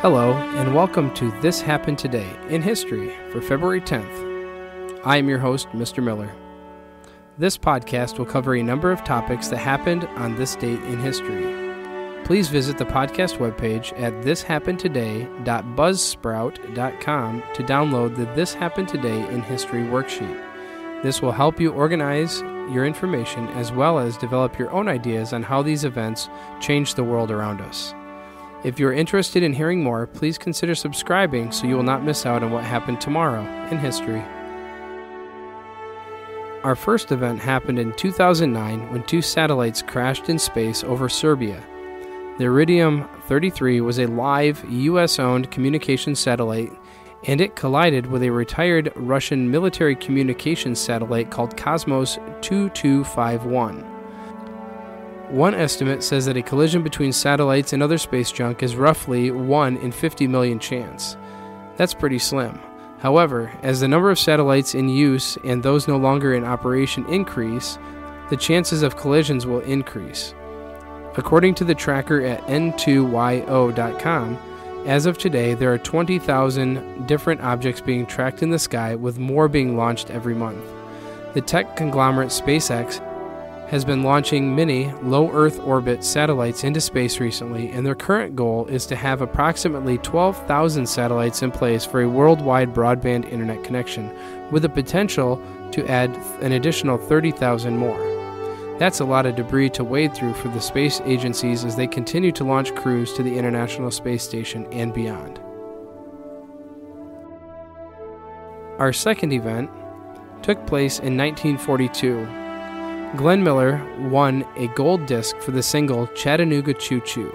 Hello, and welcome to This Happened Today in History for February 10th. I am your host, Mr. Miller. This podcast will cover a number of topics that happened on this date in history. Please visit the podcast webpage at thishappenedtoday.buzzsprout.com to download the This Happened Today in History worksheet. This will help you organize your information as well as develop your own ideas on how these events change the world around us. If you're interested in hearing more, please consider subscribing so you will not miss out on what happened tomorrow in history. Our first event happened in 2009 when two satellites crashed in space over Siberia. The Iridium 33 was a live, US owned communications satellite, and it collided with a retired Russian military communications satellite called Cosmos 2251. One estimate says that a collision between satellites and other space junk is roughly 1 in 50 million chance. That's pretty slim. However, as the number of satellites in use and those no longer in operation increase, the chances of collisions will increase. According to the tracker at n2yo.com, as of today, there are 20,000 different objects being tracked in the sky, with more being launched every month. The tech conglomerate SpaceX has been launching many low Earth orbit satellites into space recently, and their current goal is to have approximately 12,000 satellites in place for a worldwide broadband internet connection, with the potential to add an additional 30,000 more. That's a lot of debris to wade through for the space agencies as they continue to launch crews to the International Space Station and beyond. Our second event took place in 1942 Glenn Miller won a gold disc for the single Chattanooga Choo Choo.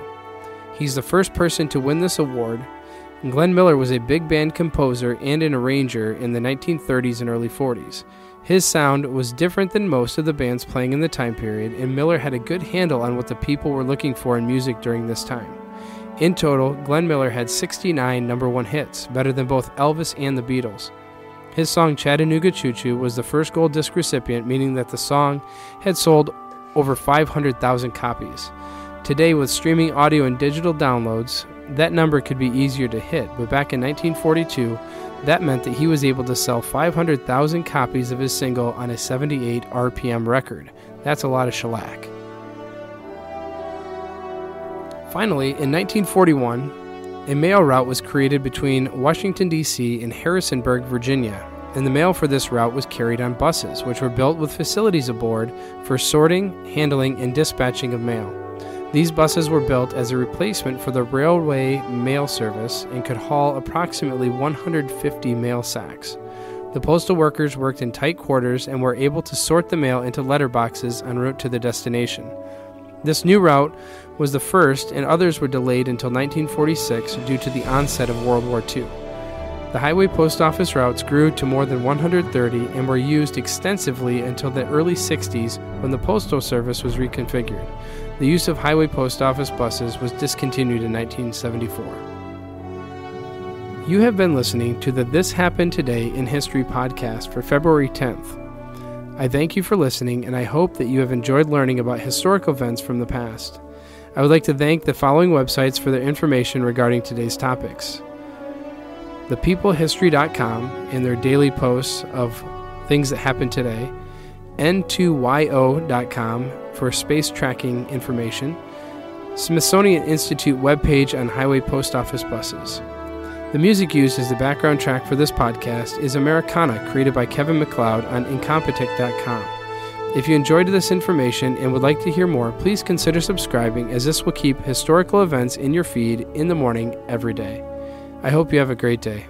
He's the first person to win this award. Glenn Miller was a big band composer and an arranger in the 1930s and early 40s. His sound was different than most of the bands playing in the time period, and Miller had a good handle on what the people were looking for in music during this time. In total, Glenn Miller had 69 number one hits, better than both Elvis and the Beatles. His song Chattanooga Choo Choo was the first gold disc recipient, meaning that the song had sold over 500,000 copies. Today, with streaming audio and digital downloads, that number could be easier to hit, but back in 1942, that meant that he was able to sell 500,000 copies of his single on a 78 RPM record. That's a lot of shellac. Finally, in 1941, a mail route was created between Washington, D.C. and Harrisonburg, Virginia, and the mail for this route was carried on buses, which were built with facilities aboard for sorting, handling, and dispatching of mail. These buses were built as a replacement for the railway mail service and could haul approximately 150 mail sacks. The postal workers worked in tight quarters and were able to sort the mail into letter boxes en route to the destination. This new route was the first, and others were delayed until 1946 due to the onset of World War II. The highway post office routes grew to more than 130 and were used extensively until the early 60s when the Postal Service was reconfigured. The use of highway post office buses was discontinued in 1974. You have been listening to the This Happened Today in History podcast for February 10th. I thank you for listening, and I hope that you have enjoyed learning about historical events from the past. I would like to thank the following websites for their information regarding today's topics thepeoplehistory.com and their daily posts of things that happened today, n2yo.com for space tracking information, Smithsonian Institute webpage on highway post office buses. The music used as the background track for this podcast is Americana, created by Kevin MacLeod on Incompetech.com. If you enjoyed this information and would like to hear more, please consider subscribing as this will keep historical events in your feed in the morning every day. I hope you have a great day.